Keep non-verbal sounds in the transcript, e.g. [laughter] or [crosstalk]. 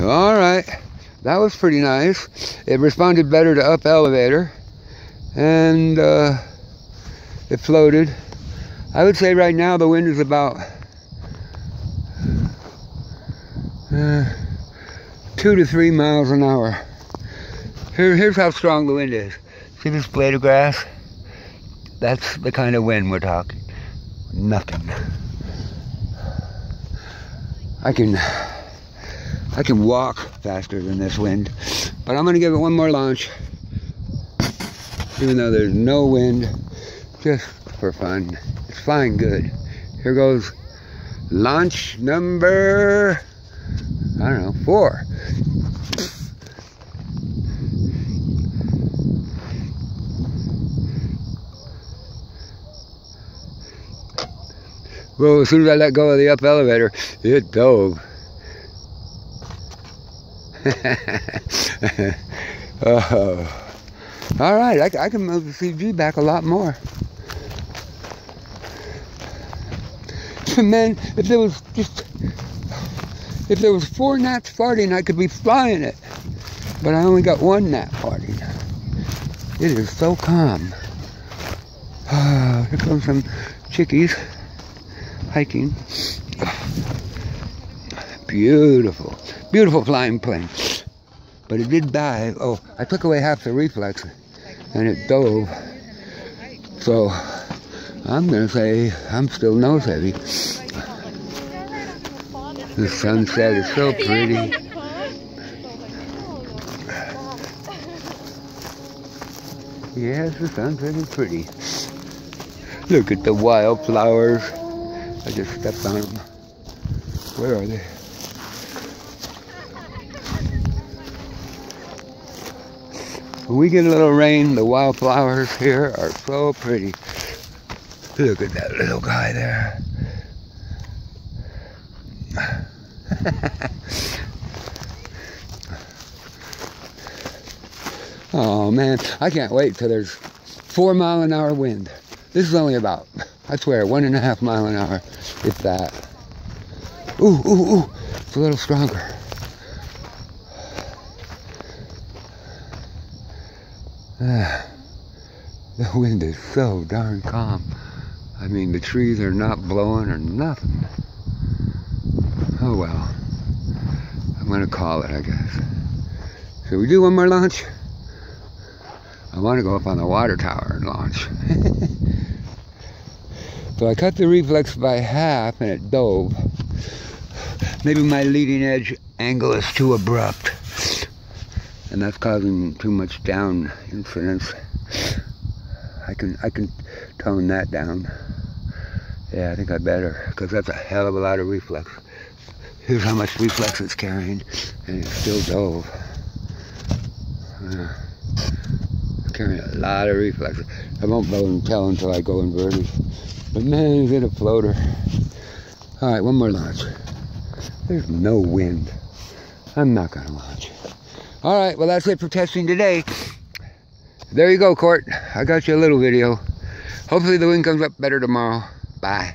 All right. That was pretty nice. It responded better to up elevator. And uh, it floated. I would say right now the wind is about uh, two to three miles an hour. Here, here's how strong the wind is. See this blade of grass? That's the kind of wind we're talking. Nothing. I can I can walk faster than this wind, but I'm gonna give it one more launch, even though there's no wind, just for fun. It's flying good. Here goes launch number, I don't know, four. Well, as soon as I let go of the up elevator, it dove. [laughs] oh. All right, I, I, can move the CG back a lot more. And then, if there was just, if there was four gnats farting, I could be flying it. But I only got one gnat farting. It is so calm. Oh, [sighs] here comes some chickies hiking. Beautiful, beautiful flying plane. But it did dive. Oh, I took away half the reflex and it dove. So I'm gonna say I'm still nose heavy. The sunset is so pretty. Yes, the sunset is pretty. Look at the wildflowers. I just stepped on them. Where are they? When we get a little rain, the wildflowers here are so pretty. Look at that little guy there. [laughs] oh man, I can't wait till there's four mile an hour wind. This is only about I swear, one and a half mile an hour, if that. Ooh, ooh, ooh, it's a little stronger. [sighs] The wind is so darn calm. I mean, the trees are not blowing or nothing. Oh well. I'm gonna call it, I guess. Should we do one more launch? I want to go up on the water tower and launch. [laughs] So I cut the reflex by half and it dove. Maybe my leading edge angle is too abrupt. And that's causing too much down incidence. I can I can tone that down. Yeah, I think I better, because that's a hell of a lot of reflex. Here's how much reflex it's carrying, and it still dove. Uh, carrying a lot of reflex. I won't be able to tell until I go inverted. But man, is it a floater. All right, one more launch. There's no wind. I'm not gonna launch. All right, well that's it for testing today. There you go, Court. I got you a little video. Hopefully the wind comes up better tomorrow. Bye.